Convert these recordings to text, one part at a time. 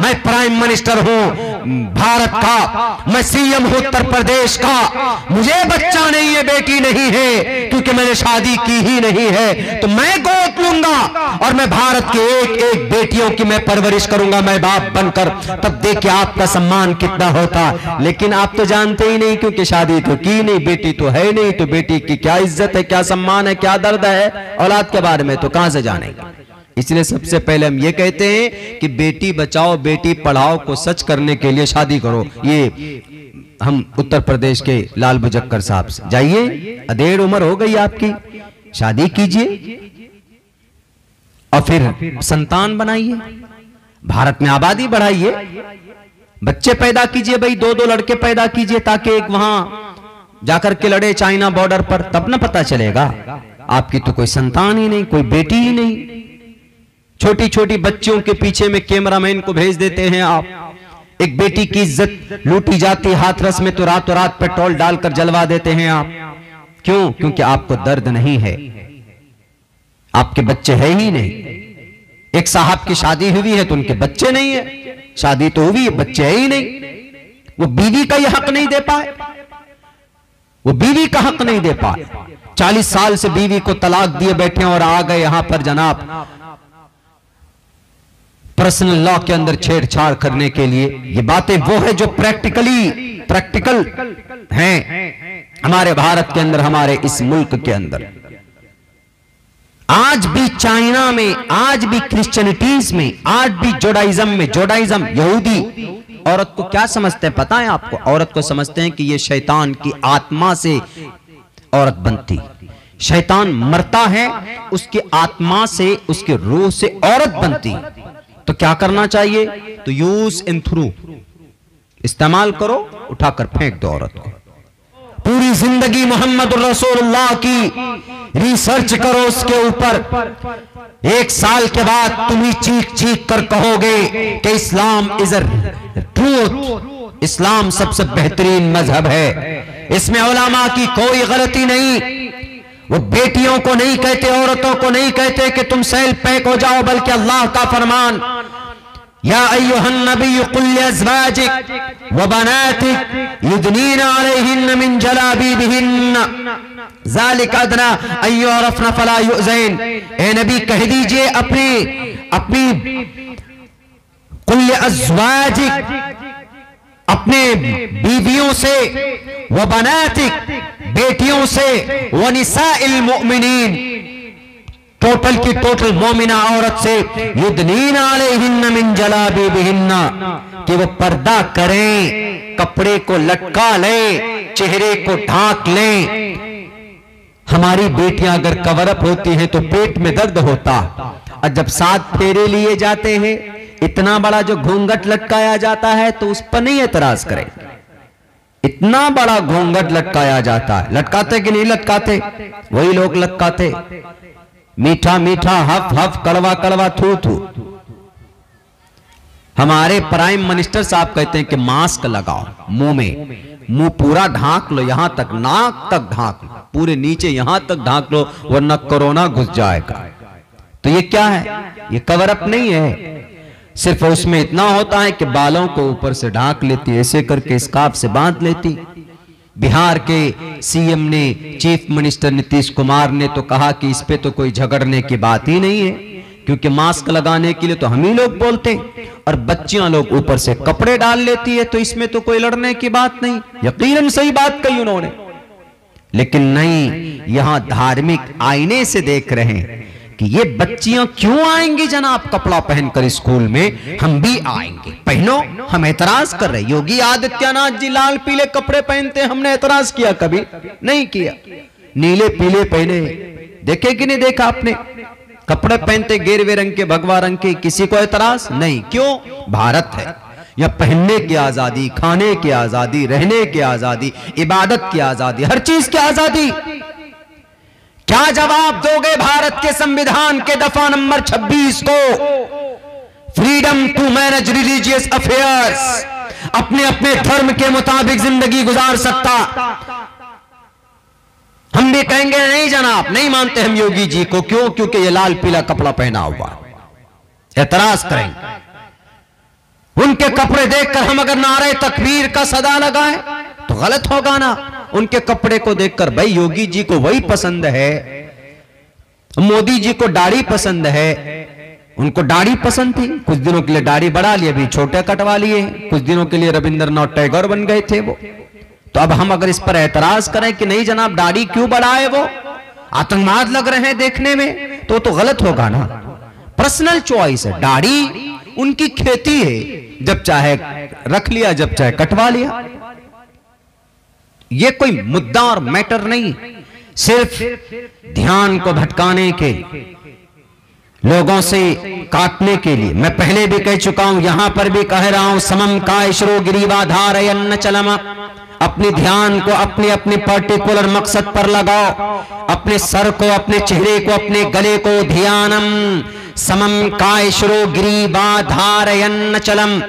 मैं prime minister हूँ। भारत का, मैं सीएम हूँ उत्तर प्रदेश का। मुझे बच्चा नहीं है, बेटी नहीं है, क्योंकि मैंने शादी की ही नहीं है। तो मैं गोद लूँगा और मैं भारत के एक एक बेटियों की मैं परवरिश करूँगा, मैं बाप बनकर। तब देखिए आपका सम्मान कितना होता। लेकिन आप तो जानते ही नहीं, क्योंकि शादी तो की नहीं, बेटी तो है नहीं तो बेटी की क्या इज़्ज़त है, क्या सम्मान है, क्या दर्द है? औलाद के बारे में तो कहाँ से जानेंगे? इसलिए सबसे पहले हम ये कहते हैं कि बेटी बचाओ, बेटी पढ़ाओ को सच करने के लिए शादी करो। ये हम उत्तर प्रदेश के लाल बुजक्कर साहब से। जाइए, अधेड़ उम्र हो गई आपकी। शादी कीजिए। और फिर संतान बनाइए। भारत में आबादी बढ़ाइए। बच्चे पैदा कीजिए भाई दो दो लड़के पैदा कीजिए ताकि एक वहाँ जाकर के लड़े चाइना बॉर्डर पर, तब ना पता चलेगा। आपकी तो कोई संतान ही नहीं, कोई बेटी ही नहीं। छोटी छोटी बच्चियों के पीछे में कैमरामैन को भेज देते हैं आप। एक बेटी की इज़्ज़त लूटी जाती हाथरस में तो रातों रात पेट्रोल डालकर जलवा देते हैं आप। क्यों? क्योंकि आपको दर्द नहीं है। आपके बच्चे है ही नहीं। एक साहब की शादी हुई है तो उनके बच्चे नहीं है। शादी तो हुई है, बच्चे है ही नहीं। वो बीवी का ही हक नहीं दे पाए। वो बीवी का हक नहीं दे पाए। चालीस साल से बीवी को तलाक दिए बैठे और आ गए यहाँ पर जनाब। पर्सनल लॉ के अंदर छेड़छाड़ करने के लिए। ये बातें वो है जो प्रैक्टिकली प्रैक्टिकल हैं हमारे भारत के अंदर, हमारे इस मुल्क के अंदर। आज भी चाइना में, आज भी क्रिश्चियनिटीज में, आज भी जोडाइज्म में, जोडाइज्म यहूदी औरत को क्या समझते हैं पता है आपको? औरत को समझते हैं कि ये शैतान की आत्मा से औरत बनती। शैतान मरता है, उसकी आत्मा से, उसके रूह से औरत बनती। तो क्या करना चाहिए? तो यूज़ इन थ्रू इस्तेमाल करो, उठाकर फेंक दो औरत को। पूरी ज़िंदगी मोहम्मद रसूलुल्लाह की रिसर्च करो उसके ऊपर। एक साल के बाद तुम ही चीख चीख कर कहोगे कि इस्लाम इज़ अ ट्रूथ इस्लाम सबसे बेहतरीन मज़हब है। इसमें ओलामा की कोई गलती नहीं। वो बेटियों को नहीं कहते, औरतों को नहीं कहते कि तुम सेल पैक हो जाओ, बल्कि अल्लाह का फरमान, या नबी, कह दीजिए अपनी अपनी कुल अज़वाजिक अपने बीवियों से व बनातिक बेटियों से व निसाइल मुमिनीन टोटल की टोटल मोमिना औरत से युद्धनीन अलैहिन्न मिन जलाबीबिहिन्न, कि वो पर्दा करें, कपड़े को लटका लें, चेहरे को ढांक लें। हमारी बेटियाँ अगर कवरअप होती हैं तो पेट में दर्द होता। और जब सात फेरे लिए जाते हैं इतना बड़ा जो घूंघट लटकाया जाता है तो उस पर नहीं एतराज़ करें। इतना बड़ा घूंघट लटकाया जाता है। लटकाते कि नहीं लटकाते? वही लोग लटकाते। मीठा मीठा, हफ हफ, कड़वा कड़वा, थू थू। हमारे प्राइम मिनिस्टर साहब कहते हैं कि मास्क लगाओ, मुँह में। मुँह पूरा ढांक लो, यहाँ तक नाक तक ढांक लो, पूरे नीचे यहाँ तक ढांक लो, वरना कोरोना घुस जाएगा। तो ये क्या है? ये कवर अप नहीं है। सिर्फ़ उसमें इतना होता है कि बालों को ऊपर से ढांक लेती ऐसे करके स्कार्फ से बाँध लेती। बिहार के सीएम ने, चीफ मिनिस्टर नीतीश कुमार ने तो कहा कि इस पे तो कोई झगड़ने की बात ही नहीं है, क्योंकि मास्क लगाने के लिए तो हम ही लोग बोलते हैं, और बच्चियाँ लोग ऊपर से कपड़े डाल लेती है तो इसमें तो कोई लड़ने की बात नहीं। यकीनन सही बात कही उन्होंने। लेकिन नहीं, यहाँ धार्मिक आईने से देख रहे हैं कि ये बच्चियाँ क्यों आएँगी जनाब कपड़ा पहनकर स्कूल में? हम भी आएँगे। पहनो हम एतराज़ कर रहे योगी आदित्यनाथ जी लाल पीले कपड़े पहनते हमने एतराज़ किया कभी? नहीं किया। नीले पीले पहने। देखे कि नहीं देखा आपने? कपड़े पहनते गेरवे रंग के, भगवा रंग के, किसी को एतराज़ नहीं। क्यों? भारत है। या पहनने की आज़ादी, खाने की आज़ादी, रहने की आज़ादी, इबादत की आज़ादी, हर चीज़ की आज़ादी। क्या जवाब दोगे भारत के संविधान के दफ़ा नंबर 26 को? Freedom to manage religious affairs अपने अपने धर्म के मुताबिक ज़िंदगी गुजार सकता। हम भी कहेंगे, नहीं जनाब, नहीं मानते हम योगी जी को। क्यों? क्योंकि ये लाल पीला कपड़ा पहना हुआ। एतराज़ करेंगे। उनके कपड़े देखकर हम अगर नारे तकबीर का सदा लगाएँ तो गलत होगा ना। उनके कपड़े को देखकर, भाई योगी जी को वही पसंद है, मोदी जी को दाढ़ी पसंद है। उनको दाढ़ी पसंद थी। कुछ दिनों के लिए दाढ़ी बढ़ा ली अभी छोटे कटवा लिए। कुछ दिनों के लिए रविंद्रनाथ टैगोर बन गए थे वो। तो अब हम अगर इस पर एतराज़ करें कि नहीं जनाब, दाढ़ी क्यों बढ़ाए वो? आतंकवाद लग रहे हैं देखने में। तो तो गलत होगा ना। पर्सनल चॉइस है। दाढ़ी उनकी खेती है। जब चाहे रख लिया, जब चाहे कटवा लिया। ये कोई मुद्दा और मैटर नहीं सिर्फ़ ध्यान को भटकाने के लोगों से काटने के लिए। मैं पहले भी कह चुका हूँ यहाँ पर भी कह रहा हूँ समम का इशरो गिरीवा धार चलम। अपने ध्यान को अपने अपने पर्टिकुलर मकसद पर लगाओ। अपने सर को अपने चेहरे को अपने गले को ध्यानम। समम का इशरो गिरीवा धार चलम।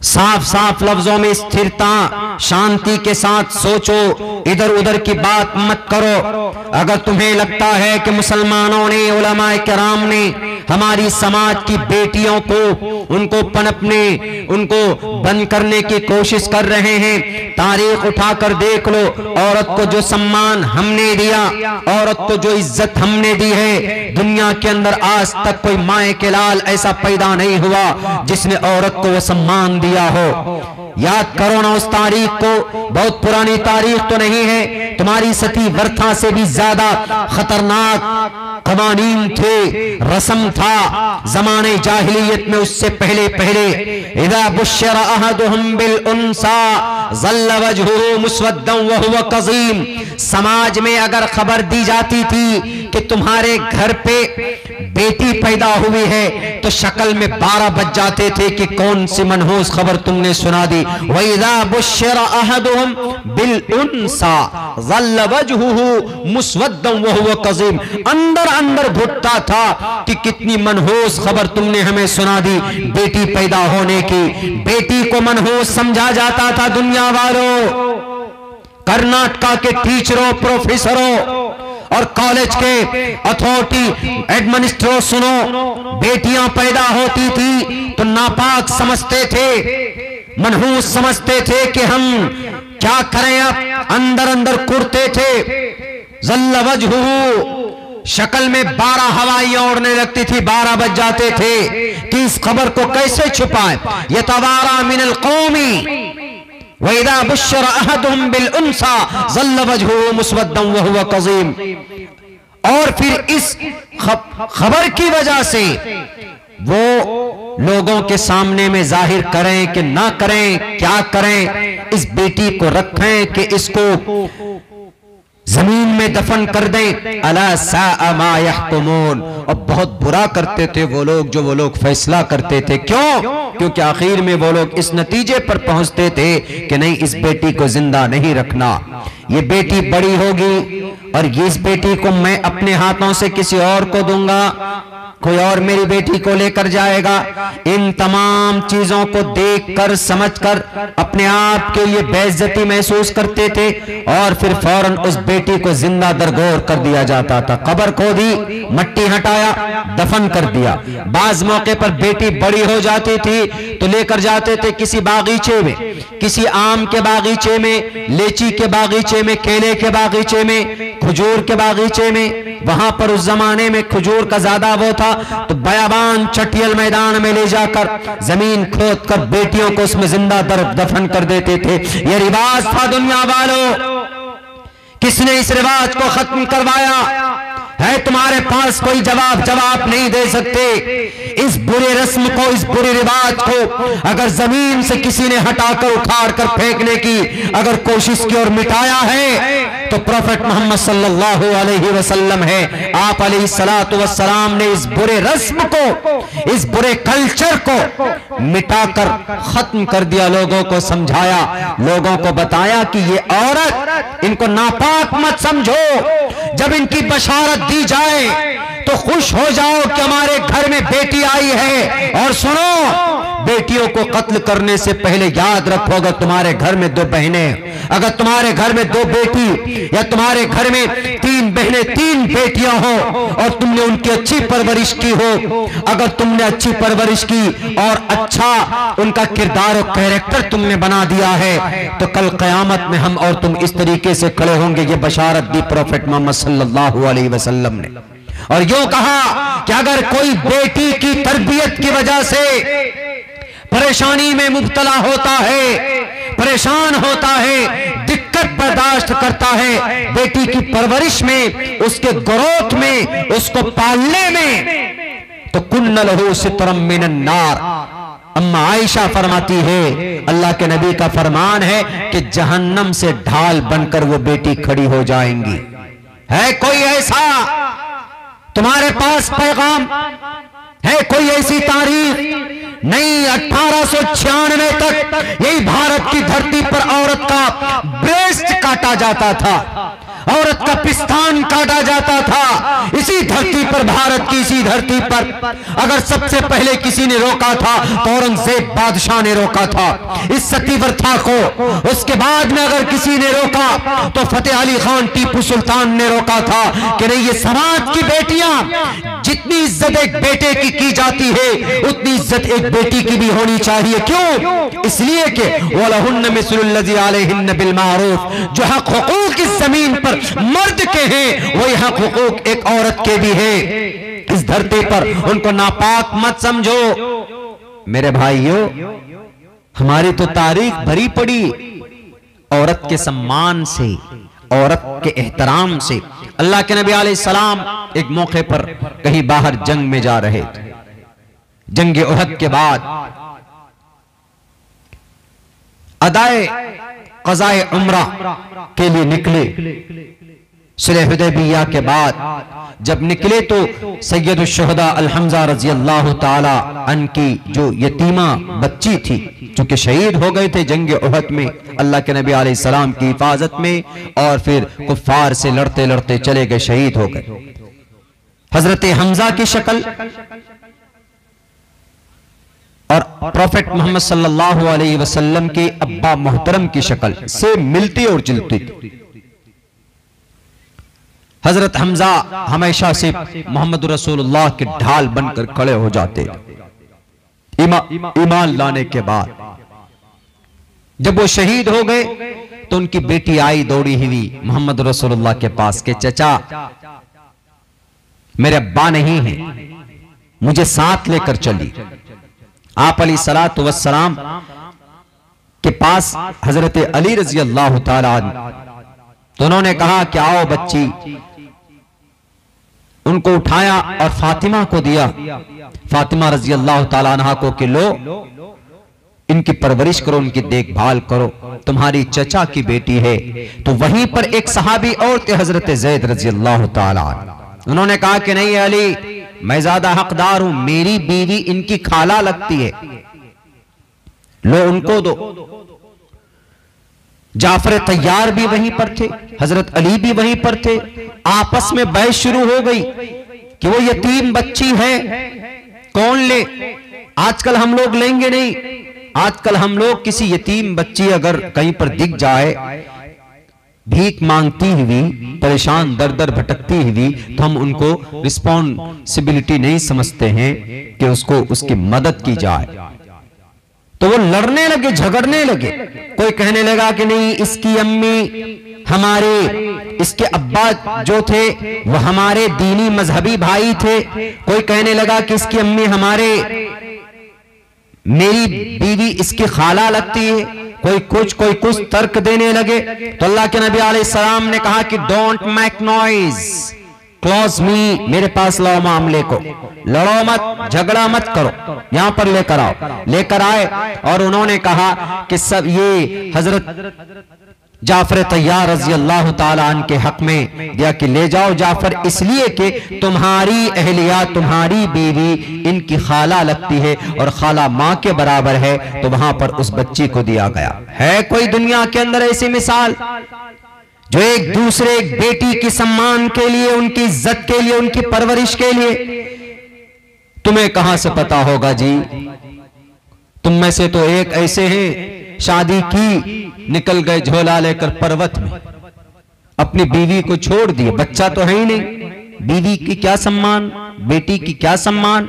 साफ़ साफ़ लफ्जों में स्थिरता, शांति के साथ सोचो इधर उधर की बात मत करो। अगर तुम्हें लगता है कि मुसलमानों ने उलमा कराम ने हमारी समाज की बेटियों को उनको पनपने, उनको बंद करने की कोशिश कर रहे हैं। तारीख उठाकर देख लो, औरत को जो सम्मान हमने दिया, औरत को जो इज़्ज़त हमने दी है, दुनिया के अंदर आज तक कोई माए के लाल ऐसा पैदा नहीं हुआ जिसने औरत को वो सम्मान दिया हो। याद करो ना उस तारीख को। बहुत पुरानी तारीख तो नहीं है। तुम्हारी सती वर्था से भी ज़्यादा खतरनाक कवानीन थे। रसम था। जमाने जाहिलियत में उससे पहले पहले। समाज में अगर खबर दी जाती थी कि तुम्हारे घर पे बेटी पैदा हुई है तो शक्ल में बारह बज जाते थे कि कौन सी मनहूस खबर तुमने सुना दी। वहीदा बुशर अहदुहुम बिल उनसा, जल्ल वजहुहु मुस्वद्दम व हुवा कजीम। अंदर अंदर घुटता था कि कितनी मनहूस खबर तुमने हमें सुना दी बेटी पैदा होने की। बेटी को मनहूस समझा जाता था दुनिया वालों कर्नाटका के टीचरों, प्रोफेसरों और कॉलेज के अथॉरिटी एडमिनिस्ट्रो सुनो, बेटियाँ पैदा होती थी तो नापाक समझते थे, मनहूस समझते थे कि हम क्या करें अब अंदर अंदर कुरते थे। जल्लवजहू शक्ल में बारह हवाइयाँ उड़ने लगती थी, बारह बज जाते थे। कि इस खबर को कैसे छुपाए? ये तवारा मिनल कौमी। वैदा बुशर अहदुम बिल उनसा जल्ल वजहु मुस्वदम वह कजीम और फिर इस खबर की वजह से वो लोगों के सामने में ज़ाहिर करें कि ना करें क्या करें इस बेटी को रखें कि इसको ज़मीन में दफन कर दें। अला सामायहकुमून और बहुत बुरा करते थे वो लोग जो वो लोग फैसला करते थे। क्यों? क्योंकि आखिर में वो लोग इस नतीजे पर पहुँचते थे कि नहीं, इस बेटी को ज़िंदा नहीं रखना। ये बेटी बड़ी होगी और इस बेटी को मैं अपने हाथों से किसी और को दूँगा। कोई और मेरी बेटी को लेकर जाएगा। इन तमाम चीज़ों को देखकर, समझकर, अपने आप के लिए बेइज्जती महसूस करते थे और फिर फ़ौरन उस बेटी को ज़िंदा दरगोर कर दिया जाता था। कबर खो दी मट्टी हटाया, दफन कर दिया। बाज मौके पर बेटी बड़ी हो जाती थी तो लेकर जाते थे किसी बागीचे में, किसी आम के बागीचे में, लीची के बागीचे में, केले के बागीचे में। खजूर के बागीचे में, वहाँ पर उस जमाने में खजूर का ज़्यादा वो था तो बयाबान चटियल मैदान में ले जाकर ज़मीन खोद कर बेटियों को उसमें ज़िंदा दर दफन कर देते थे। ये रिवाज था दुनिया वालों। किसने इस रिवाज को खत्म करवाया? है, तुम्हारे पास कोई जवाब जवाब नहीं दे सकते। इस बुरे रस्म को, इस बुरे रिवाज को अगर ज़मीन से किसी ने हटाकर उखाड़ कर फेंकने की अगर कोशिश की और मिटाया है तो प्रॉफिट मोहम्मद सल्लल्लाहु अलैहि वसल्लम है। आप सलाम ने इस बुरे रस्म को, इस बुरे कल्चर को मिटाकर खत्म कर दिया, लोगों को समझाया, लोगों को बताया कि ये औरत, इनको नापाक मत समझो। जब इनकी बशारत दी जाए तो खुश हो जाओ कि हमारे घर में बेटी आई है। और सुनो बेटियों को कत्ल करने से पहले याद रखो, अगर तुम्हारे घर में दो बहनें अगर तुम्हारे घर में दो बेटी या तुम्हारे घर में तीन बहनें, तीन बेटियाँ हो और तुमने उनकी अच्छी परवरिश की हो, अगर तुमने अच्छी परवरिश की और अच्छा उनका किरदार और कैरेक्टर तुमने बना दिया है तो कल कयामत में हम और तुम इस तरीके से खड़े होंगे, ये बशारत दी प्रोफेट मोहम्मद सल्लल्लाहु अलैहि वसल्लम ने। और यो कहा कि अगर कोई बेटी की तरबियत की वजह से परेशानी में मुबतला होता है, परेशान होता है, दिक्कत बर्दाश्त करता है। बेटी की परवरिश में, उसके ग्रोथ में, उसको पालने में। तो कुन्न लहू सितरम नार। अम्मा आयशा फरमाती है, अल्लाह के नबी का फरमान है कि जहन्नम से ढाल बनकर वो बेटी खड़ी हो जाएँगी। है कोई ऐसा? तुम्हारे पास पैगाम? है कोई ऐसी तारीख? नहीं, अठारह सौ छियानवे तक यही भारत की धरती पर औरत का ब्रेस्ट काटा जाता था। औरत का पिस्तान काटा जाता था। इसी धरती पर, भारत की इसी धरती पर अगर सबसे पहले किसी ने रोका था तो औरंगज़ेब बादशाह ने रोका था। इस सतीव्रथा को, उसके बाद में अगर किसी ने रोका तो फतेह अली खान टीपू सुल्तान ने रोका था कि नहीं, ये समाज की बेटियाँ जितनी इज़्ज़त एक बेटे की की जाती है, उतनी इज़्ज़त एक बेटी की भी होनी चाहिए। क्यों? इसलिए कि बिल मारूफ जो हक हुकूक इस ज़मीन पर मर्द के हैं, वही हक हुकूक एक औरत के भी है। इस धरती पर उनको नापाक मत समझो। मेरे भाइयों, हमारी तो तारीख भरी पड़ी। औरत के सम्मान से, औरत के एहतराम से अल्लाह के नबी सलाम एक मौके पर कहीं बाहर जंग में जा रहे थे। जंग उहद के बाद अदाए कजाए उमरा के लिए निकले। सुलहदबिया के बाद जब निकले तो सैयद शहदा अलहमजा रज़ी अल्लाह तन की जो यतीमा बच्ची थी जो कि शहीद हो गए थे जंग उहद में, अल्लाह के नबी सलाम की हिफाजत में, और फिर कुफार से लड़ते लड़ते चले गए, शहीद हो गए। हज़रत हमजा की शक्ल और प्रॉफिट मोहम्मद सल्लल्लाहु अलैहि वसल्लम के अब्बा मोहतरम की शक्ल से मिलती और जुलती थी। हज़रत हमजा हमेशा से मोहम्मद रसूलुल्लाह के ढाल बनकर खड़े हो जाते। ईमान लाने के बाद। जब वो शहीद हो गए तो उनकी बेटी आई दौड़ी हुई मोहम्मद रसूलुल्लाह के पास के चचा, मेरे अब्बा नहीं है, मुझे साथ लेकर चली। आप अली सलात वसलाम के पास हज़रत अली रज़ी अल्लाह तो उन्होंने कहा कि आओ बच्ची उनको उठाया और फातिमा को दिया। फातिमा रज़ी अल्लाह तला को कि लो, इनकी परवरिश करो उनकी देखभाल करो। तुम्हारी चचा की बेटी है। तो वहीं पर एक सहाबी और थे हज़रत जैद रज़ी अल्लाह उन्होंने कहा कि नहीं अली, मैं ज़्यादा हकदार हूँ, मेरी बीवी इनकी खाला लगती है। लो उनको दो। जाफ़र तैयार भी वहीं पर थे, हज़रत अली भी वहीं पर थे। आपस में बहस शुरू हो गई कि वो यतीम बच्ची है, कौन ले? आजकल हम लोग लेंगे नहीं। आजकल हम लोग किसी यतीम बच्ची अगर कहीं पर दिख जाए, भीख मांगती हुई, परेशान दर दर भटकती हुई तो हम उनको रिस्पॉन्सिबिलिटी नहीं समझते हैं कि उसको उसकी मदद की जाए। तो वो लड़ने लगे, झगड़ने लगे। कोई कहने लगा कि नहीं, इसकी अम्मी हमारे इसके अब्बा जो थे, वो हमारे दीनी मजहबी भाई थे। कोई कहने लगा कि इसकी अम्मी हमारे, मेरी बीवी इसकी खाला लगती है। कोई कुछ कोई कुछ तर्क देने लगे। तो अल्लाह के नबी सलाम ने कहा कि don't make noise close me मेरे पास लाओ मामले को। लड़ो मत, झगड़ा मत करो। यहाँ पर लेकर आओ। लेकर आए और उन्होंने कहा कि सब ये हज़रत जाफ़र तैयार रज़ी अल्लाह तन के हक में दिया कि ले जाओ जाफ़र, इसलिए कि तुम्हारी अहलिया, तुम्हारी बीवी, इनकी खाला लगती है और खाला माँ के बराबर है तो वहाँ पर उस बच्ची को दिया गया। है कोई दुनिया के अंदर ऐसी मिसाल? जो एक दूसरे एक बेटी की सम्मान के लिए, उनकी इज़्ज़त के लिए, उनकी परवरिश के लिए। तुम्हें कहाँ से पता होगा जी? तुम में से तो एक ऐसे हैं, शादी की निकल गए झोला लेकर पर्वत में। अपनी बीवी को छोड़ दिए। बच्चा तो है ही नहीं। बीवी की क्या सम्मान? बेटी की क्या सम्मान?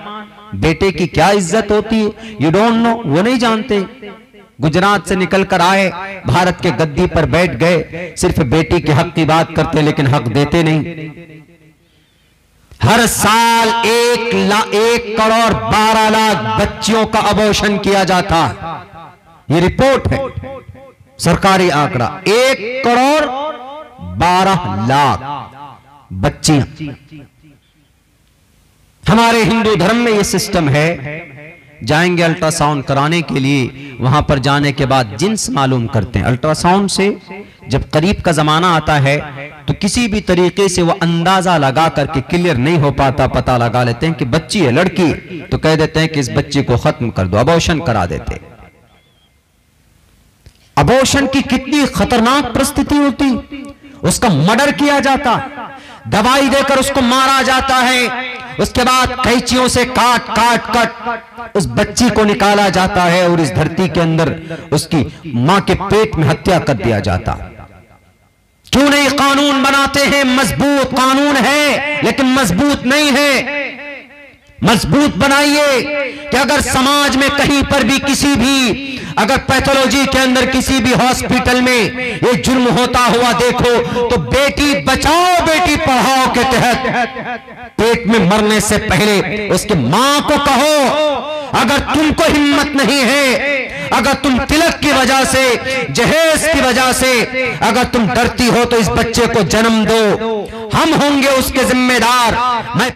बेटे की क्या इज़्ज़त होती है? यू डोंट नो वो नहीं जानते। गुजरात से निकल कर आए। भारत के गद्दी पर बैठ गए। सिर्फ़ बेटी के हक की बात करते, लेकिन हक देते नहीं। हर साल एक ला, एक करोड़ बारह लाख बच्चियों का अबोशन किया जाता। ये रिपोर्ट है। सरकारी आंकड़ा, एक करोड़ बारह लाख बच्चियाँ। हमारे हिंदू धर्म में ये सिस्टम है, जाएँगे अल्ट्रासाउंड कराने के लिए, वहाँ पर जाने के बाद जिन्स मालूम करते हैं। अल्ट्रासाउंड से जब करीब का जमाना आता है तो किसी भी तरीके से वो अंदाज़ा लगा करके क्लियर नहीं हो पाता, पता लगा लेते हैं कि बच्ची है, लड़की तो कह देते हैं कि इस बच्ची को खत्म कर दो अबोशन करा देते अबोशन की कितनी खतरनाक परिस्थिति होती? उसका मर्डर किया जाता। दवाई देकर उसको मारा जाता है। उसके बाद कैचियों से काट काट, कट उस बच्ची को निकाला जाता है और इस धरती के अंदर उसकी माँ के पेट में हत्या कर दिया जाता। क्यों नहीं कानून बनाते हैं? मज़बूत कानून है, लेकिन मज़बूत नहीं है। मज़बूत बनाइए कि अगर समाज में कहीं पर भी किसी भी अगर पैथोलॉजी के अंदर किसी भी हॉस्पिटल में ये जुर्म होता हुआ देखो तो बेटी बचाओ, बेटी पढ़ाओ के तहत। पेट में मरने से पहले उसके माँ को कहो, अगर तुमको हिम्मत नहीं है, अगर तुम तिलक की वजह से, जहेज की वजह से, अगर तुम डरती हो तो इस बच्चे को जन्म दो। हम होंगे उसके जिम्मेदार। मैं